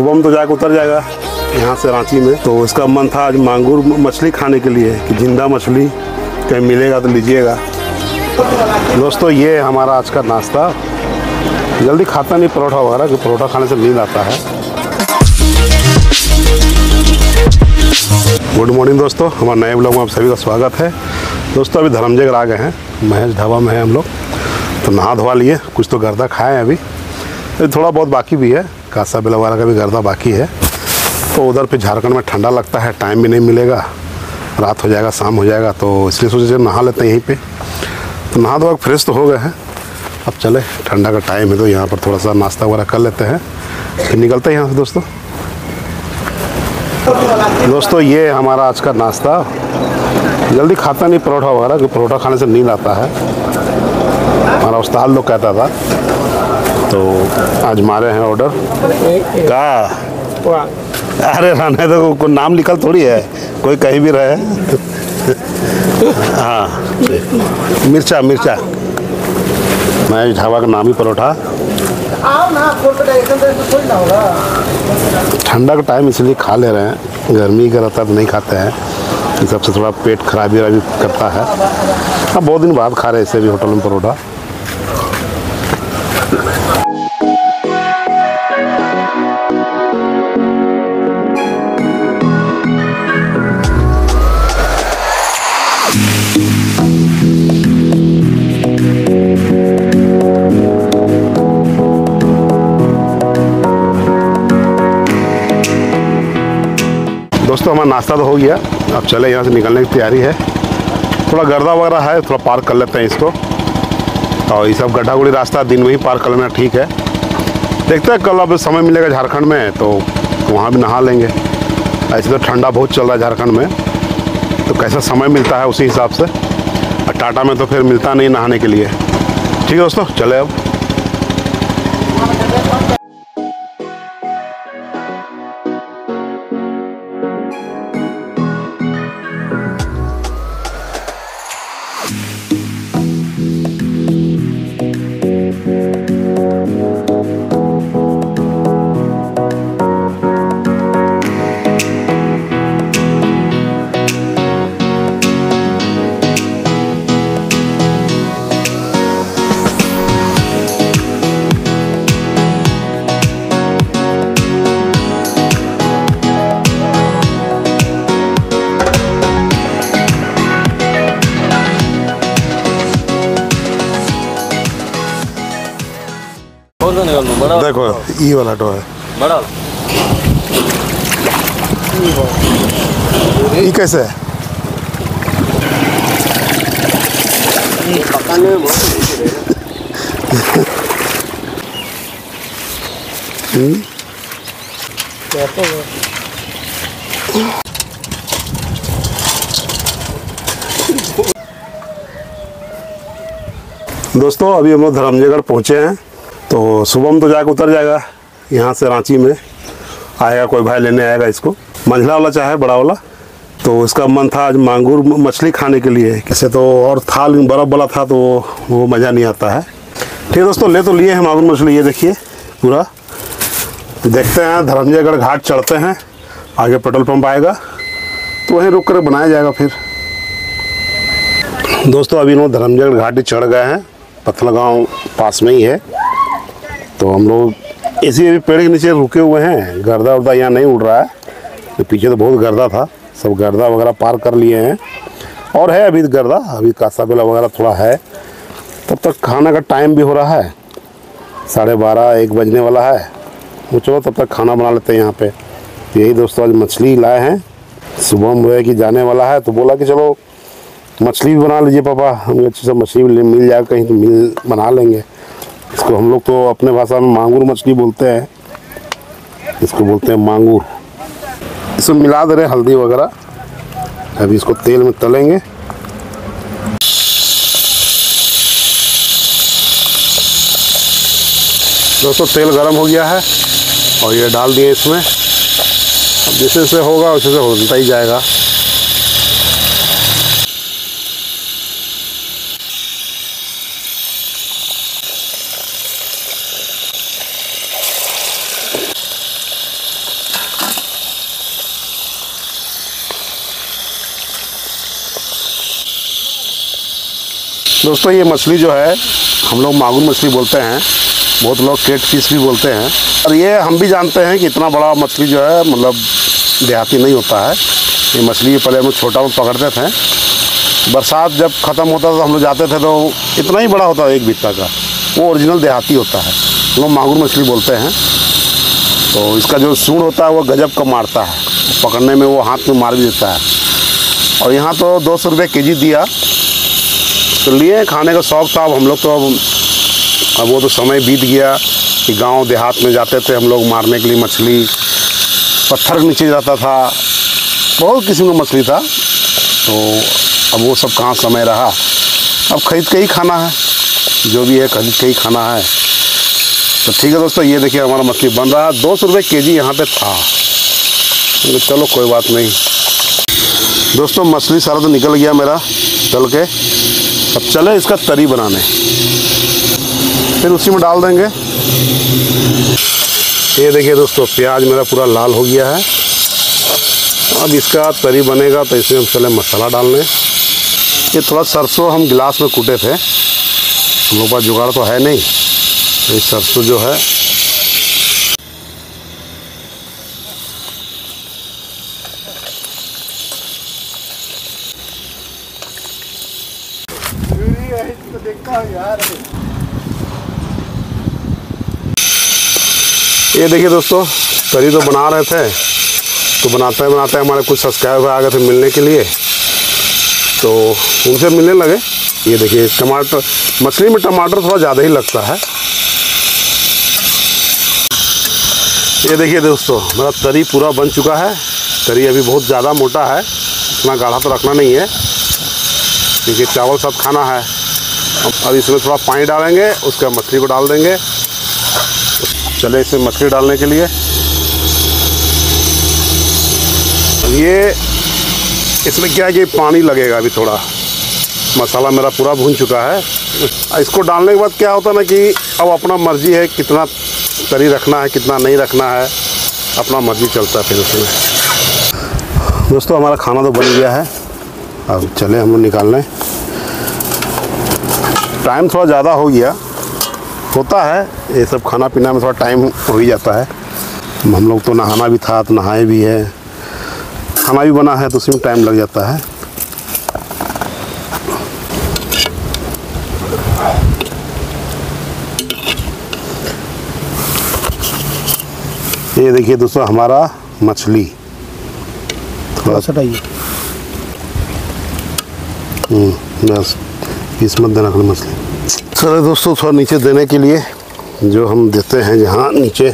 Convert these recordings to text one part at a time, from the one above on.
सुबह में तो जाकर उतर जाएगा यहाँ से रांची में। तो इसका मन था आज मांगूर मछली खाने के लिए कि ज़िंदा मछली कहीं मिलेगा तो लीजिएगा। दोस्तों, ये हमारा आज का नाश्ता। जल्दी खाता नहीं, परोठा वगैरह कि परोठा खाने से नींद आता है। गुड मॉर्निंग दोस्तों, हमारे नए ब्लॉग में आप सभी का स्वागत है। दोस्तों, अभी धर्मजयगढ़ आ गए हैं। महेश ढाबा में है हम लोग। तो नहा धोवा लिए, कुछ तो गर्दा खाए हैं अभी। थोड़ा बहुत बाकी भी है। कासा बेला वगैरह का भी गर्दा बाकी है। तो उधर फिर झारखंड में ठंडा लगता है, टाइम भी नहीं मिलेगा। रात हो जाएगा, शाम हो जाएगा तो इसलिए सोचे चलो नहा लेते हैं यहीं पे। तो नहा धोवा फ्रेश तो हो गए हैं। अब चले, ठंडा का टाइम है तो यहाँ पर थोड़ा सा नाश्ता वगैरह कर लेते हैं। फिर निकलते हैं यहाँ से दोस्तों। दोस्तों, ये हमारा आज का नाश्ता। जल्दी खाता नहीं परोठा वगैरह, क्योंकि परोठा खाने से नींद आता है। हमारा उस्ताद लोग कहता था तो आज मारे हैं ऑर्डर का? अरे रहने तो कोई नाम लिखल थोड़ी है। कोई कहीं भी रहे। हाँ। मिर्चा मिर्चा। मैं ढाबा का नाम ही परोठा। ठंडा का टाइम इसलिए खा ले रहे हैं। गर्मी का रहता तो नहीं खाते हैं। सबसे थोड़ा पेट खराबी वराबी करता है। अब बहुत दिन बाद खा रहे हैं इससे भी होटल में परोठा। दोस्तों हमारा नाश्ता तो हो गया। अब चले, यहाँ से निकलने की तैयारी है। थोड़ा गर्दा वगैरह है, थोड़ा पार्क कर लेते हैं इसको। और ये सब गड्ढा गुड़ी रास्ता दिन में ही पार्क कर लेना ठीक है। देखते हैं कल अब समय मिलेगा झारखंड में तो वहाँ भी नहा लेंगे। ऐसे तो ठंडा बहुत चल रहा है झारखंड में। तो कैसा समय मिलता है उसी हिसाब से। और टाटा में तो फिर मिलता नहीं नहाने के लिए। ठीक है दोस्तों, चले अब। बड़ा। देखो ई वाला टो है बड़ा। ये कैसे है? दोस्तों अभी हम लोग धर्मजयगढ़ पहुँचे हैं। तो सुबह तो जाकर उतर जाएगा। यहाँ से रांची में आएगा कोई भाई लेने आएगा इसको। मंझला वाला चाहे बड़ा वाला। तो इसका मन था आज मांगूर मछली खाने के लिए। कैसे तो और थाल बर्फ़ वाला था तो वो, मज़ा नहीं आता है। ठीक है दोस्तों ले तो लिए हैं मांगूर मछली ये देखिए पूरा। देखते हैं धर्मजयगढ़ घाट चढ़ते हैं आगे पेट्रोल पंप आएगा। तो वहीं रुक कर बनाया जाएगा फिर। दोस्तों अभी लोग धर्मजयगढ़ घाट चढ़ गए हैं पथला गाँव पास में ही है। तो हम लोग इसी अभी पेड़ के नीचे रुके हुए हैं। गर्दा उर्दा यहाँ नहीं उड़ रहा है। तो पीछे तो बहुत गर्दा था। सब गर्दा वगैरह पार कर लिए हैं। और है अभी गर्दा। अभी कासा बेला वगैरह थोड़ा है। तब तक खाना का टाइम भी हो रहा है। साढ़े बारह, एक बजने वाला है। वो चलो तब तक खाना बना लेते हैं यहाँ पे। तो यही दोस्तों आज मछली लाए हैं। सुबह में है कि जाने वाला है। तो बोला कि चलो मछली भी बना लीजिए पापा। हम अच्छे से मछली मिल जाएगा कहीं तो मिल बना लेंगे। इसको हम लोग तो अपने भाषा में मांगूर मछली बोलते हैं। इसको बोलते हैं मांगूर। इसमें मिला दे रहे हल्दी वगैरह। अभी इसको तेल में तलेंगे। दोस्तों, तेल गर्म हो गया है और ये डाल दिए इसमें। अब जैसे जैसे होगा वैसे से होता ही जाएगा। दोस्तों, ये मछली जो है, हम लोग मागुर मछली बोलते हैं। बहुत लोग केट फ़िश भी बोलते हैं। और ये हम भी जानते हैं कि इतना बड़ा मछली जो है मतलब देहाती नहीं होता है। ये मछली पहले हम लोग छोटा में पकड़ते थे। बरसात जब ख़त्म होता था, हम लोग जाते थे तो इतना ही बड़ा होता था एक बित्ता का। वो ओरिजिनल देहाती होता है। हम लोग मागुर मछली बोलते हैं। तो इसका जो सूंड होता है, वो गजब का मारता है। पकड़ने में वो हाथ में मार भी देता है। और यहाँ तो दो सौ रुपये के जी दिया। तो लिए खाने का शौक था, अब हम लोग तो अब अब वो तो समय बीत गया कि गाँव देहात में जाते थे, हम लोग मारने के लिए मछली पत्थर के नीचे जाता था। बहुत किस्म का मछली था। तो अब वो सब कहाँ समय रहा? अब खरीद के ही खाना है। जो भी है खरीद के ही खाना है। तो ठीक है दोस्तों, ये देखिए हमारा मछली बन रहा है। दो सौ रुपये के जी यहाँ पर था। तो चलो कोई बात नहीं। दोस्तों, मछली सारा तो निकल गया मेरा, चल के। अब चले इसका तरी बनाने। फिर उसी में डाल देंगे। ये देखिए दोस्तों, प्याज मेरा पूरा लाल हो गया है। अब इसका तरी बनेगा तो इसमें हम चले मसाला डाल लें ये थोड़ा सरसों हम गिलास में कूटे थे। हम लोग पास जुगाड़ तो है नहीं। तो ये सरसों जो है तो यार। ये देखिए दोस्तों, तरी तो बना रहे थे तो बनाते बनाते हमारे कुछ सब्सक्राइबर आ गए थे मिलने के लिए तो उनसे मिलने लगे। ये देखिए, टमाटर, मछली में टमाटर थोड़ा ज़्यादा ही लगता है। ये देखिए दोस्तों, मेरा तरी पूरा बन चुका है। तरी अभी बहुत ज़्यादा मोटा है, इतना गाढ़ा तो रखना नहीं है। क्योंकि चावल साथ खाना है। अब इसमें थोड़ा पानी डालेंगे, उसके बाद मछली को डाल देंगे। चले इसमें मछली डालने के लिए। ये, इसमें क्या है कि पानी लगेगा अभी थोड़ा। मसाला मेरा पूरा भून चुका है। इसको डालने के बाद क्या होता है ना कि अब अपना मर्ज़ी है कितना तरी रखना है, कितना नहीं रखना है। अपना मर्ज़ी चलता है फिर उसमें। दोस्तों, हमारा खाना तो बन गया है। अब चले, हम लोग निकालने टाइम थोड़ा ज़्यादा हो गया होता है ये सब खाना पीना में थोड़ा टाइम हो ही जाता है। हम लोग तो नहाना भी था तो नहाए भी है। खाना भी बना है तो उसी में टाइम लग जाता है। ये देखिए दोस्तों हमारा मछली। थोड़ा सा हटाइए बस। पीस मत देना मसले चलो दोस्तों, थोड़ा नीचे देने के लिए जो हम देते हैं जहाँ, नीचे।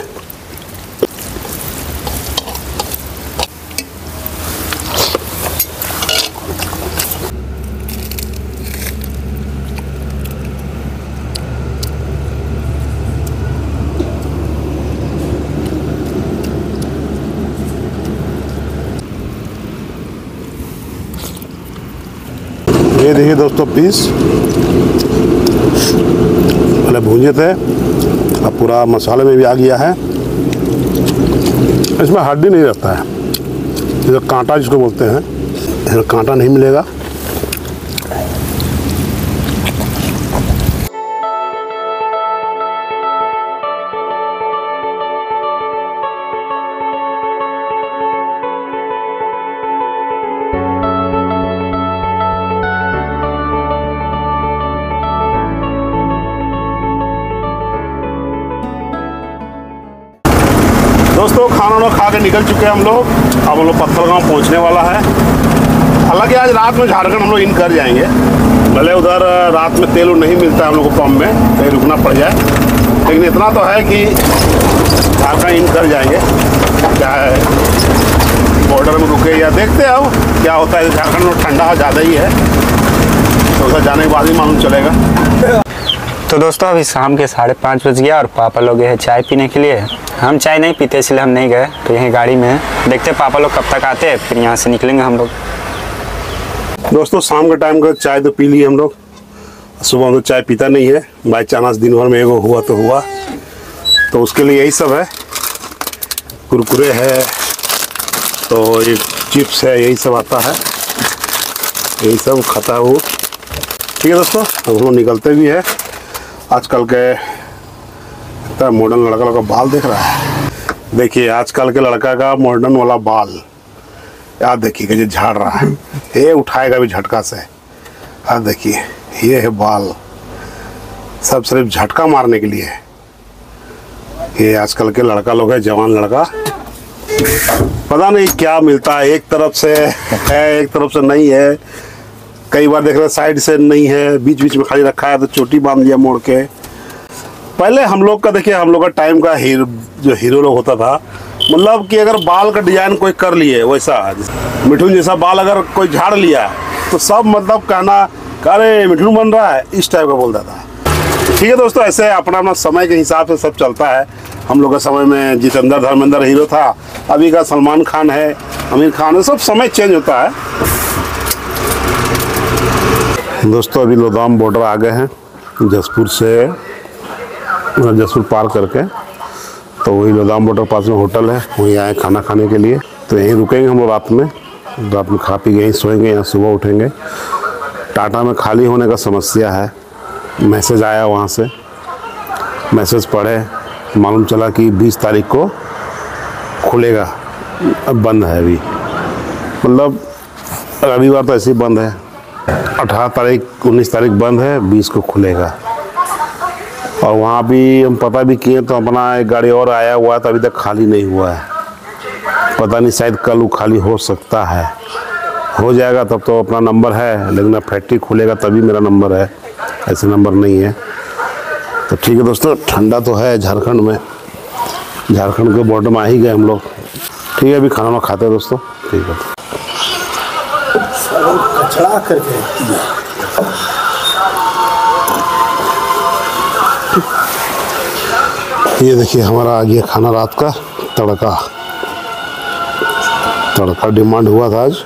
ये देखिए दोस्तों पीस पहले भूंजे थे। अब पूरा मसाले में भी आ गया है। इसमें हड्डी नहीं रहता है। जैसे कांटा जिसको बोलते हैं कांटा नहीं मिलेगा। दोस्तों खाना वाना खा के निकल चुके हैं हम लोग। अब हम लोग पत्थर गाँव पहुँचने वाला है। हालाँकि आज रात में झारखंड हम लोग इन कर जाएँगे। भले उधर रात में तेल नहीं मिलता है हम लोग को पम्प में, कहीं रुकना पड़ जाए। लेकिन इतना तो है कि झारखंड इन कर जाएँगे। क्या है? बॉर्डर में रुके या देखते हैं अब क्या होता है। झारखंड में ठंडा ज़्यादा ही है। तो उधर जाने के बाद ही मालूम चलेगा। तो दोस्तों, अभी शाम के साढ़े पाँच बज गया और पापा लोग हैं चाय पीने के लिए। हम चाय नहीं पीते, इसलिए हम नहीं गए। तो यहीं गाड़ी में देखते पापा लोग कब तक आते हैं, फिर यहाँ से निकलेंगे हम लोग। दोस्तों, शाम के टाइम का चाय तो पी लिए हम लोग। सुबह तो चाय पीता नहीं है। बाई चांस दिन भर में एगो हुआ तो हुआ। तो उसके लिए यही सब है। कुरकुरे है तो ये चिप्स है, यही सब आता है। यही सब खाता है। ठीक है दोस्तों हम लोग निकलते भी है। आजकल के इतना मॉडर्न लड़का लड़का बाल देख रहा है। देखिए, आजकल के लड़का का मॉडर्न वाला बाल, याद देखिए ये झाड़ रहा है। ये उठाएगा भी झटका से। याद देखिए, ये है बाल। सब सिर्फ़ झटका मारने के लिए। है ये आजकल के लड़का लोग है, जवान लड़का। पता नहीं क्या मिलता है, एक तरफ़ से है, एक तरफ़ से नहीं है। कई बार देख रहे साइड से नहीं है बीच बीच में खाली रखा है तो चोटी बाँध लिया मोड़ के। पहले हम लोग का, देखिए, हम लोग का टाइम का हीरो, जो हीरो लोग होता था मतलब कि अगर बाल का डिज़ाइन कोई कर लिए, वैसा, मिठुन जैसा बाल अगर कोई झाड़ लिया तो सब मतलब कहना अरे, मिठुन बन रहा है, इस टाइप का बोलता था। ठीक है दोस्तों, ऐसे अपना अपना समय के हिसाब से सब चलता है। हम लोग के समय में जितेंद्र धर्मेंद्र हीरो था, अभी का सलमान खान है, आमिर खान है, सब समय चेंज होता है। दोस्तों, अभी लोधाम बॉर्डर आ गए हैं, जसपुर से। जसपुर पार करके तो वही लोधाम बॉर्डर पास में होटल है, वहीं आए खाना खाने के लिए। तो यहीं रुकेंगे हम रात में। रात में खा पी के यहीं सोएँगे, यहाँ सुबह उठेंगे। टाटा में खाली होने का समस्या है। मैसेज आया वहाँ से। मैसेज पढ़े। मालूम चला कि 20 तारीख को खुलेगा। अब बंद है अभी। मतलब रविवार तो ऐसे ही बंद है। अठारह तारीख, उन्नीस तारीख बंद है, बीस को खुलेगा। और वहाँ भी हम पता भी किए तो अपना एक गाड़ी और आया हुआ है तो अभी तक खाली नहीं हुआ है। पता नहीं शायद कल वो खाली हो सकता है। हो जाएगा तब तो अपना नंबर है, लेकिन अब फैक्ट्री खुलेगा तभी मेरा नंबर है। ऐसे नंबर नहीं है। तो ठीक है दोस्तों, ठंडा तो है झारखंड में। झारखंड के बॉर्डर में आ ही गए हम लोग। ठीक है, अभी खाना वाना खाते हैं दोस्तों। ठीक है। करके। ये देखिए हमारा आ गया खाना रात का तड़का तड़का डिमांड हुआ था आज।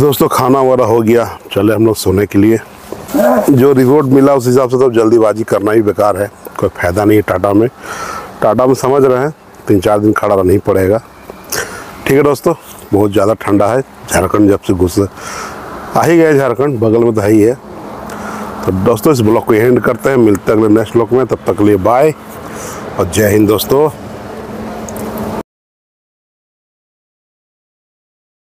दोस्तों, खाना वगैरह हो गया। चले हम लोग सोने के लिए। जो रिवॉर्ड मिला उस हिसाब से तो जल्दीबाजी करना ही बेकार है। कोई फ़ायदा नहीं है टाटा में। टाटा में समझ रहे हैं तीन चार दिन खड़ा रहना ही पड़ेगा। ठीक है दोस्तों, बहुत ज़्यादा ठंडा है, झारखंड जब से घुस आ ही गया झारखंड, बगल में तो है ही है। तो दोस्तों, इस ब्लॉग को एंड करते हैं, मिलते हैं अगले नेक्स्ट ब्लॉग में, तब तक लिए बाय, और जय हिंद दोस्तों।